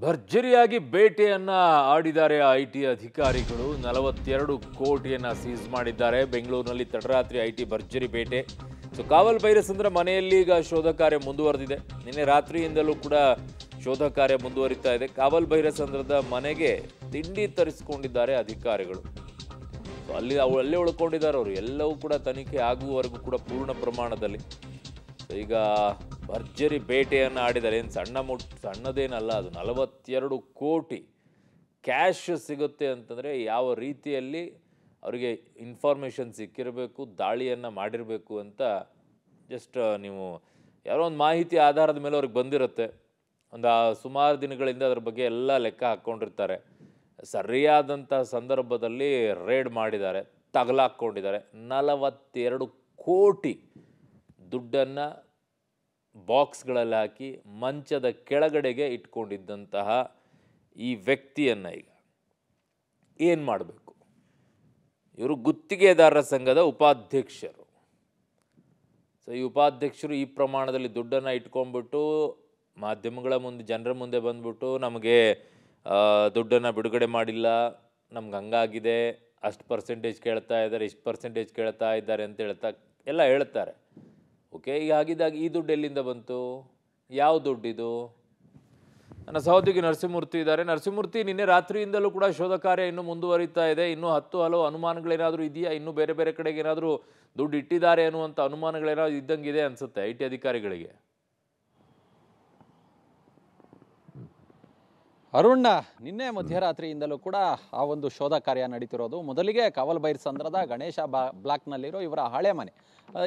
ಭರ್ಜರಿಯಾಗಿ ಬೇಟೆಯನ್ನು ಆಡಿದ್ದಾರೆ I T ಅಧಿಕಾರಿಗಳು. ನಲವತ್ತೆರಡು ಕೋಟಿಯನ್ನ ಸೀಸ್ ಮಾಡಿದ್ದಾರೆ. ಬೆಂಗಳೂರಿನಲ್ಲಿ ತಡರಾತ್ರಿ ಐ ಟಿ ಭರ್ಜರಿ ಬೇಟೆ. ಸೊ, ಕಾವಲ್ ಭೈರಸಂದ್ರ ಮನೆಯಲ್ಲಿ ಈಗ ಶೋಧ ಕಾರ್ಯ ಮುಂದುವರೆದಿದೆ. ನಿನ್ನೆ ರಾತ್ರಿಯಿಂದಲೂ ಕೂಡ ಶೋಧ ಕಾರ್ಯ ಮುಂದುವರಿತಾ ಇದೆ. ಕಾವಲ್ ಭೈರಸಂದ್ರದ ಮನೆಗೆ ತಿಂಡಿ ತರಿಸಿಕೊಂಡಿದ್ದಾರೆ ಅಧಿಕಾರಿಗಳು. ಅಲ್ಲಿ ಅವು ಅಲ್ಲೇ ಉಳ್ಕೊಂಡಿದ್ದಾರೆ ಅವರು. ಎಲ್ಲವೂ ಕೂಡ ತನಿಖೆ ಆಗುವವರೆಗೂ ಕೂಡ ಪೂರ್ಣ ಪ್ರಮಾಣದಲ್ಲಿ. ಈಗ ಭರ್ಜರಿ ಬೇಟೆಯನ್ನು ಆಡಿದರೆ ಏನು ಸಣ್ಣ ಮುಟ್, ಸಣ್ಣದೇನಲ್ಲ, ಅದು ನಲವತ್ತೆರಡು ಕೋಟಿ ಕ್ಯಾಶ್ ಸಿಗುತ್ತೆ ಅಂತಂದರೆ ಯಾವ ರೀತಿಯಲ್ಲಿ ಅವರಿಗೆ ಇನ್ಫಾರ್ಮೇಷನ್ ಸಿಕ್ಕಿರಬೇಕು, ದಾಳಿಯನ್ನು ಮಾಡಿರಬೇಕು ಅಂತ ಜಸ್ಟ್ ನೀವು ಯಾರೋ ಒಂದು ಮಾಹಿತಿ ಆಧಾರದ ಮೇಲೆ ಅವ್ರಿಗೆ ಬಂದಿರುತ್ತೆ. ಒಂದು ಸುಮಾರು ದಿನಗಳಿಂದ ಅದ್ರ ಬಗ್ಗೆ ಎಲ್ಲ ಲೆಕ್ಕ ಹಾಕ್ಕೊಂಡಿರ್ತಾರೆ ಸರಿಯಾದಂಥ ಸಂದರ್ಭದಲ್ಲಿ ರೇಡ್ ಮಾಡಿದ್ದಾರೆ, ತಗಲಾಕ್ಕೊಂಡಿದ್ದಾರೆ. ನಲವತ್ತೆರಡು ಕೋಟಿ ದುಡ್ಡನ್ನು ಬಾಕ್ಸ್ಗಳಲ್ಲಿ ಹಾಕಿ ಮಂಚದ ಕೆಳಗಡೆಗೆ ಇಟ್ಕೊಂಡಿದ್ದಂತಹ ಈ ವ್ಯಕ್ತಿಯನ್ನು ಈಗ ಏನು ಮಾಡಬೇಕು? ಇವರು ಗುತ್ತಿಗೆದಾರರ ಸಂಘದ ಉಪಾಧ್ಯಕ್ಷರು. ಸೊ ಈ ಉಪಾಧ್ಯಕ್ಷರು ಈ ಪ್ರಮಾಣದಲ್ಲಿ ದುಡ್ಡನ್ನು ಇಟ್ಕೊಂಡ್ಬಿಟ್ಟು ಮಾಧ್ಯಮಗಳ ಮುಂದೆ, ಜನರ ಮುಂದೆ ಬಂದ್ಬಿಟ್ಟು ನಮಗೆ ದುಡ್ಡನ್ನು ಬಿಡುಗಡೆ ಮಾಡಿಲ್ಲ, ನಮ್ಗೆ ಹಂಗಾಗಿದೆ, ಅಷ್ಟು ಪರ್ಸೆಂಟೇಜ್ ಕೇಳ್ತಾ ಇದ್ದಾರೆ, ಇಷ್ಟು ಪರ್ಸೆಂಟೇಜ್ ಕೇಳ್ತಾ ಇದ್ದಾರೆ ಅಂತ ಹೇಳ್ತಾ, ಎಲ್ಲ ಹೇಳ್ತಾರೆ. ಓಕೆ, ಈಗ ಹಾಗಿದ್ದಾಗ ಈ ದುಡ್ಡು ಎಲ್ಲಿಂದ ಬಂತು? ಯಾವ ದುಡ್ಡಿದು? ನನ್ನ ಸಹೋದ್ಯೋಗಿ ನರಸಿಂಹಮೂರ್ತಿ ಇದ್ದಾರೆ. ನರಸಿಂಹಮೂರ್ತಿ, ನಿನ್ನೆ ರಾತ್ರಿಯಿಂದಲೂ ಕೂಡ ಶೋಧ ಕಾರ್ಯ ಇನ್ನೂ ಮುಂದುವರಿತಾ ಇದೆ. ಇನ್ನೂ ಹತ್ತು ಹಲವು ಅನುಮಾನಗಳೇನಾದರೂ ಇದೆಯಾ? ಇನ್ನೂ ಬೇರೆ ಬೇರೆ ಕಡೆಗೆ ಏನಾದರೂ ದುಡ್ಡು ಇಟ್ಟಿದ್ದಾರೆ ಅನ್ನುವಂಥ ಅನುಮಾನಗಳೇನಾದರೂ ಇದ್ದಂಗಿದೆ ಅನಿಸುತ್ತೆ ಐ ಟಿ ಅಧಿಕಾರಿಗಳಿಗೆ? ಅರುಣ್ ನಿನ್ನೆ ಮಧ್ಯರಾತ್ರಿಯಿಂದಲೂ ಕೂಡ ಆ ಒಂದು ಶೋಧ ಕಾರ್ಯ ನಡೀತಿರೋದು. ಮೊದಲಿಗೆ ಕಾವಲ್ಬೈರ್ ಸಂದ್ರದ ಗಣೇಶ ಬಾ, ಬ್ಲಾಕ್ನಲ್ಲಿರೋ ಇವರ ಹಳೆ ಮನೆ.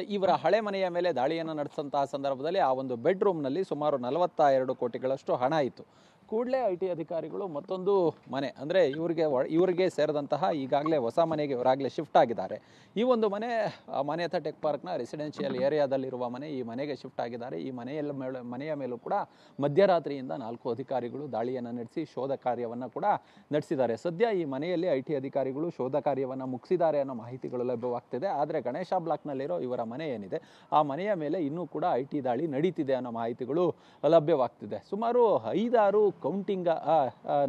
ಇವರ ಹಳೆ ಮನೆಯ ಮೇಲೆ ದಾಳಿಯನ್ನು ನಡೆಸಂತಹ ಸಂದರ್ಭದಲ್ಲಿ ಆ ಒಂದು ಬೆಡ್ರೂಮ್ನಲ್ಲಿ ಸುಮಾರು ನಲವತ್ತ ಎರಡು ಕೋಟಿಗಳಷ್ಟು ಹಣ ಇತ್ತು. ಕೂಡಲೇ ಐ ಟಿ ಅಧಿಕಾರಿಗಳು ಮತ್ತೊಂದು ಮನೆ, ಅಂದರೆ ಇವರಿಗೆ ಇವರಿಗೆ ಸೇರಿದಂತಹ ಈಗಾಗಲೇ ಹೊಸ ಮನೆಗೆ ಇವರಾಗಲೇ ಶಿಫ್ಟ್ ಆಗಿದ್ದಾರೆ. ಈ ಒಂದು ಮನೆ ಮನೆ ಅಥವಾ ಟೆಕ್ ಪಾರ್ಕ್ನ ರೆಸಿಡೆನ್ಷಿಯಲ್ ಏರಿಯಾದಲ್ಲಿರುವ ಮನೆ, ಈ ಮನೆಗೆ ಶಿಫ್ಟ್ ಆಗಿದ್ದಾರೆ. ಈ ಮನೆಯಲ್ಲ ಮನೆಯ ಮೇಲೂ ಕೂಡ ಮಧ್ಯರಾತ್ರಿಯಿಂದ ನಾಲ್ಕು ಅಧಿಕಾರಿಗಳು ದಾಳಿಯನ್ನು ನಡೆಸಿ ಶೋಧ ಕಾರ್ಯವನ್ನು ಕೂಡ ನಡೆಸಿದ್ದಾರೆ. ಸದ್ಯ ಈ ಮನೆಯಲ್ಲಿ ಐ ಟಿ ಅಧಿಕಾರಿಗಳು ಶೋಧ ಕಾರ್ಯವನ್ನು ಮುಗಿಸಿದ್ದಾರೆ ಅನ್ನೋ ಮಾಹಿತಿಗಳು ಲಭ್ಯವಾಗ್ತಿದೆ. ಆದರೆ ಗಣೇಶ ಬ್ಲಾಕ್ನಲ್ಲಿರೋ ಇವರ ಮನೆ ಏನಿದೆ, ಆ ಮನೆಯ ಮೇಲೆ ಇನ್ನೂ ಕೂಡ ಐ ಟಿ ದಾಳಿ ನಡೀತಿದೆ ಅನ್ನೋ ಮಾಹಿತಿಗಳು ಲಭ್ಯವಾಗ್ತಿದೆ. ಸುಮಾರು ಐದಾರು ಕೌಂಟಿಂಗ್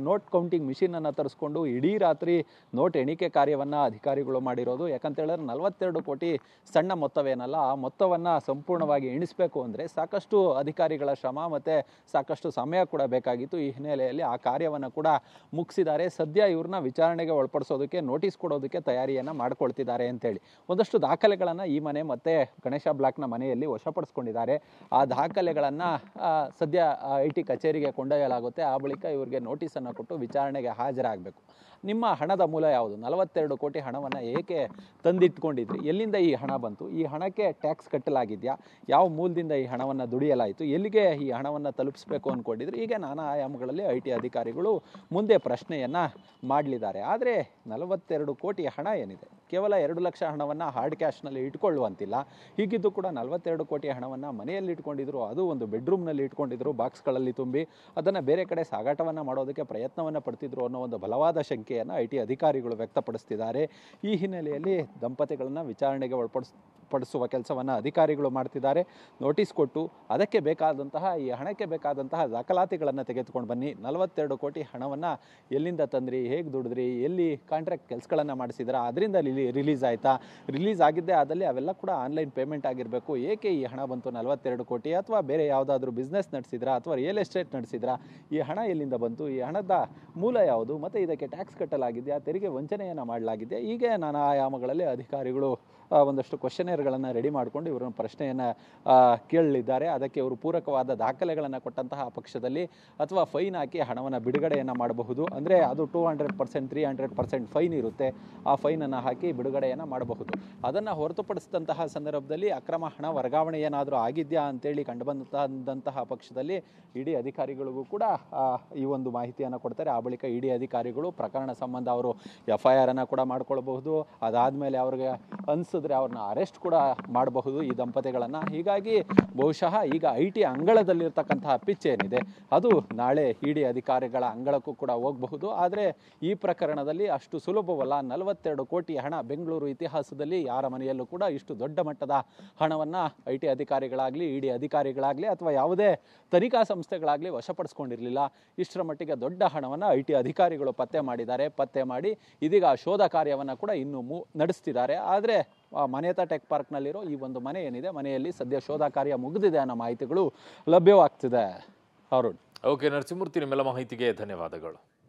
ನೋಟ್ ಕೌಂಟಿಂಗ್ ಮಿಷಿನನ್ನು ತರಿಸ್ಕೊಂಡು ಇಡೀ ರಾತ್ರಿ ನೋಟ್ ಎಣಿಕೆ ಕಾರ್ಯವನ್ನು ಅಧಿಕಾರಿಗಳು ಮಾಡಿರೋದು. ಯಾಕಂತ ಹೇಳಿದ್ರೆ ನಲವತ್ತೆರಡು ಕೋಟಿ ಸಣ್ಣ ಮೊತ್ತವೇನಲ್ಲ, ಆ ಮೊತ್ತವನ್ನು ಸಂಪೂರ್ಣವಾಗಿ ಎಣಿಸಬೇಕು ಅಂದರೆ ಸಾಕಷ್ಟು ಅಧಿಕಾರಿಗಳ ಶ್ರಮ ಮತ್ತು ಸಾಕಷ್ಟು ಸಮಯ ಕೂಡ ಬೇಕಾಗಿತ್ತು. ಈ ಹಿನ್ನೆಲೆಯಲ್ಲಿ ಆ ಕಾರ್ಯವನ್ನು ಕೂಡ ಮುಗಿಸಿದ್ದಾರೆ. ಸದ್ಯ ಇವ್ರನ್ನ ವಿಚಾರಣೆಗೆ ಒಳಪಡಿಸೋದಕ್ಕೆ ನೋಟಿಸ್ ಕೊಡೋದಕ್ಕೆ ತಯಾರಿಯನ್ನು ಮಾಡ್ಕೊಳ್ತಿದ್ದಾರೆ ಅಂತೇಳಿ. ಒಂದಷ್ಟು ದಾಖಲೆಗಳನ್ನು ಈ ಮನೆ ಮತ್ತು ಗಣೇಶ ಬ್ಲಾಕ್ನ ಮನೆಯಲ್ಲಿ ವಶಪಡಿಸ್ಕೊಂಡಿದ್ದಾರೆ. ಆ ದಾಖಲೆಗಳನ್ನು ಸದ್ಯ ಐ ಟಿ ಕಚೇರಿಗೆ ಕೊಂಡೊಯ್ಯಲಾಗುತ್ತೆ. ಆ ಬಳಿಕ ಇವರಿಗೆ ನೋಟಿಸನ್ನು ಕೊಟ್ಟು ವಿಚಾರಣೆಗೆ ಹಾಜರಾಗಬೇಕು. ನಿಮ್ಮ ಹಣದ ಮೂಲ ಯಾವುದು? ನಲವತ್ತೆರಡು ಕೋಟಿ ಹಣವನ್ನು ಏಕೆ ತಂದಿಟ್ಕೊಂಡಿದ್ರಿ? ಎಲ್ಲಿಂದ ಈ ಹಣ ಬಂತು? ಈ ಹಣಕ್ಕೆ ಟ್ಯಾಕ್ಸ್ ಕಟ್ಟಲಾಗಿದೆಯಾ? ಯಾವ ಮೂಲದಿಂದ ಈ ಹಣವನ್ನು ದುಡಿಯಲಾಯಿತು? ಎಲ್ಲಿಗೆ ಈ ಹಣವನ್ನು ತಲುಪಿಸಬೇಕು ಅಂದ್ಕೊಂಡಿದ್ರು ಹೀಗೆ ನಾನಾ ಆಯಾಮಗಳಲ್ಲಿ ಐ ಟಿ ಅಧಿಕಾರಿಗಳು ಮುಂದೆ ಪ್ರಶ್ನೆಯನ್ನು ಮಾಡಲಿದ್ದಾರೆ. ಆದರೆ ನಲವತ್ತೆರಡು ಕೋಟಿ ಹಣ ಏನಿದೆ? ಕೇವಲ ಎರಡು ಲಕ್ಷ ಹಣವನ್ನು ಹಾರ್ಡ್ ಕ್ಯಾಶ್ನಲ್ಲಿ ಇಟ್ಕೊಳ್ಳುವಂತಿಲ್ಲ. ಹೀಗಿದ್ದು ಕೂಡ ನಲವತ್ತೆರಡು ಕೋಟಿ ಹಣವನ್ನು ಮನೆಯಲ್ಲಿ ಇಟ್ಕೊಂಡಿದ್ರು, ಅದು ಒಂದು ಬೆಡ್ರೂಮ್ನಲ್ಲಿ ಇಟ್ಕೊಂಡಿದ್ರು ಬಾಕ್ಸ್ಗಳಲ್ಲಿ ತುಂಬಿ ಅದನ್ನು ಬೇರೆ ಕಡೆ ಸಾಗಾಟವನ್ನು ಮಾಡೋದಕ್ಕೆ ಪ್ರಯತ್ನವನ್ನು ಪಡ್ತಿದ್ರು ಅನ್ನೋ ಒಂದು ಬಲವಾದ ಶಂಕೆಯನ್ನು ಐ ಟಿ ಅಧಿಕಾರಿಗಳು ವ್ಯಕ್ತಪಡಿಸ್ತಿದ್ದಾರೆ. ಈ ಹಿನ್ನೆಲೆಯಲ್ಲಿ ದಂಪತಿಗಳನ್ನು ವಿಚಾರಣೆಗೆ ಒಳಪಡಿಸ್ ಪಡಿಸುವ ಕೆಲಸವನ್ನು ಅಧಿಕಾರಿಗಳು ಮಾಡ್ತಿದ್ದಾರೆ. ನೋಟಿಸ್ ಕೊಟ್ಟು ಅದಕ್ಕೆ ಬೇಕಾದಂತಹ, ಈ ಹಣಕ್ಕೆ ಬೇಕಾದಂತಹ ದಾಖಲಾತಿಗಳನ್ನು ತೆಗೆದುಕೊಂಡು ಬನ್ನಿ. ನಲವತ್ತೆರಡು ಕೋಟಿ ಹಣವನ್ನು ಎಲ್ಲಿಂದ ತಂದ್ರಿ? ಹೇಗೆ ದುಡಿದ್ರಿ? ಎಲ್ಲಿ ಕಾಂಟ್ರಾಕ್ಟ್ ಕೆಲಸಗಳನ್ನು ಮಾಡಿಸಿದ್ರ? ಅದರಿಂದ ರಿಲಿ, ರಿಲೀಸ್ ಆಯಿತಾ? ರಿಲೀಸ್ ಆಗಿದ್ದೇ ಆದಲ್ಲಿ ಅವೆಲ್ಲ ಕೂಡ ಆನ್ಲೈನ್ ಪೇಮೆಂಟ್ ಆಗಿರಬೇಕು. ಏಕೆ ಈ ಹಣ ಬಂತು ನಲವತ್ತೆರಡು ಕೋಟಿ? ಅಥವಾ ಬೇರೆ ಯಾವುದಾದ್ರೂ ಬಿಸ್ನೆಸ್ ನಡೆಸಿದ್ರಾ? ಅಥವಾ ರಿಯಲ್ ಎಸ್ಟೇಟ್ ನಡೆಸಿದ್ರಾ? ಈ ಹಣ ಎಲ್ಲಿಂದ ಬಂತು? ಈ ಹಣದ ಮೂಲ ಯಾವುದು? ಮತ್ತು ಇದಕ್ಕೆ ಟ್ಯಾಕ್ಸ್ ಕಟ್ಟಲಾಗಿದೆಯಾ? ತೆರಿಗೆ ವಂಚನೆಯನ್ನು ಮಾಡಲಾಗಿದೆಯಾ? ಹೀಗೆ ನಾನಾ ಆಯಾಮಗಳಲ್ಲಿ ಅಧಿಕಾರಿಗಳು ಒಂದಷ್ಟು ಕ್ವಶನೇರ್ಗಳನ್ನು ರೆಡಿ ಮಾಡಿಕೊಂಡು ಇವರನ್ನು ಪ್ರಶ್ನೆಯನ್ನು ಕೇಳಲಿದ್ದಾರೆ. ಅದಕ್ಕೆ ಇವರು ಪೂರಕವಾದ ದಾಖಲೆಗಳನ್ನು ಕೊಟ್ಟಂತಹ ಪಕ್ಷದಲ್ಲಿ ಅಥವಾ ಫೈನ್ ಹಾಕಿ ಹಣವನ್ನು ಬಿಡುಗಡೆಯನ್ನು ಮಾಡಬಹುದು. ಅಂದರೆ ಅದು two hundred percent three hundred percent fine ಇರುತ್ತೆ. ಆ ಫೈನನ್ನು ಹಾಕಿ ಬಿಡುಗಡೆಯನ್ನು ಮಾಡಬಹುದು. ಅದನ್ನು ಹೊರತುಪಡಿಸಿದಂತಹ ಸಂದರ್ಭದಲ್ಲಿ ಅಕ್ರಮ ಹಣ ವರ್ಗಾವಣೆ ಏನಾದರೂ ಆಗಿದೆಯಾ ಅಂತೇಳಿ ಕಂಡುಬಂದಂತಹ ಪಕ್ಷದಲ್ಲಿ ಇಡೀ ಅಧಿಕಾರಿಗಳಿಗೂ ಕೂಡ ಈ ಒಂದು ಮಾಹಿತಿಯನ್ನು ಕೊಡ್ತಾರೆ. ಆ ಬಳಿಕ ಇಡಿ ಅಧಿಕಾರಿಗಳು ಪ್ರಕರಣ ಸಂಬಂಧ ಅವರು ಎಫ್ ಐ ಆರನ್ನು ಕೂಡ ಮಾಡ್ಕೊಳ್ಬಹುದು. ಅದಾದಮೇಲೆ ಅವ್ರಿಗೆ ಅನಿಸಿದ್ರೆ ಅವ್ರನ್ನ ಅರೆಸ್ಟ್ ಕೂಡ ಮಾಡಬಹುದು ಈ ದಂಪತಿಗಳನ್ನು. ಹೀಗಾಗಿ ಬಹುಶಃ ಈಗ ಐ ಟಿ ಅಂಗಳದಲ್ಲಿರ್ತಕ್ಕಂತಹ ಪಿಚ್ ಏನಿದೆ, ಅದು ನಾಳೆ ಇಡಿ ಅಧಿಕಾರಿಗಳ ಅಂಗಳಕ್ಕೂ ಕೂಡ ಹೋಗಬಹುದು. ಆದರೆ ಈ ಪ್ರಕರಣದಲ್ಲಿ ಅಷ್ಟು ಸುಲಭವಲ್ಲ. ನಲವತ್ತೆರಡು ಕೋಟಿ ಹಣ ಬೆಂಗಳೂರು ಇತಿಹಾಸದಲ್ಲಿ ಯಾರ ಮನೆಯಲ್ಲೂ ಕೂಡ ಇಷ್ಟು ದೊಡ್ಡ ಮಟ್ಟದ ಹಣವನ್ನು ಐ ಟಿ ಅಧಿಕಾರಿಗಳಾಗಲಿ, ಇಡಿ ಅಧಿಕಾರಿಗಳಾಗಲಿ ಅಥವಾ ಯಾವುದೇ ತನಿಖಾ ಸಂಸ್ಥೆಗಳಾಗಲಿ ವಶಪಡಿಸ್ಕೊಂಡಿರಲಿಲ್ಲ. ಇಷ್ಟರ ಮಟ್ಟಿಗೆ ದೊಡ್ಡ ಹಣವನ್ನು ಐ ಟಿ ಅಧಿಕಾರಿಗಳು ಪತ್ತೆ ಮಾಡಿದ್ದಾರೆ. ಪತ್ತೆ ಮಾಡಿ ಇದೀಗ ಶೋಧ ಕಾರ್ಯವನ್ನು ಕೂಡ ಇನ್ನೂ ಮು, ನಡೆಸ್ತಿದ್ದಾರೆ. ಆದರೆ ಮನೆತ ಟೆಕ್ ಪಾರ್ಕ್ನಲ್ಲಿರೋ ಈ ಒಂದು ಮನೆ ಏನಿದೆ, ಮನೆಯಲ್ಲಿ ಸದ್ಯ ಶೋಧ ಕಾರ್ಯ ಮುಗಿದಿದೆ ಅನ್ನೋ ಮಾಹಿತಿಗಳು ಲಭ್ಯವಾಗ್ತಿದೆ. ಅರುಣ್. ಓಕೆ ನರಸಿಂಹಮೂರ್ತಿ ನಿಮ್ಮೆಲ್ಲ ಮಾಹಿತಿಗೆ ಧನ್ಯವಾದಗಳು.